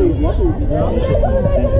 It's just an insane